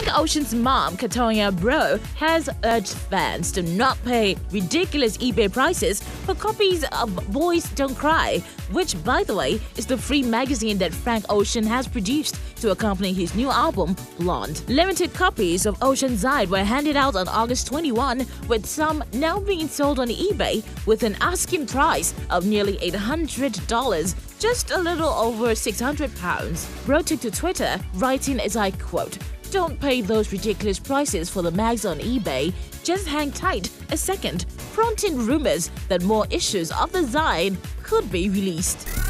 Frank Ocean's mom, Katonya Breaux, has urged fans to not pay ridiculous eBay prices for copies of Boys Don't Cry, which, by the way, is the free magazine that Frank Ocean has produced to accompany his new album, Blonde. Limited copies of Ocean's Side were handed out on August 21, with some now being sold on eBay with an asking price of nearly $800 just a little over 600 pounds. Breaux took to Twitter, writing as I quote, Don't pay those ridiculous prices for the mags on eBay, just hang tight a second, prompting rumors that more issues of the Zine could be released.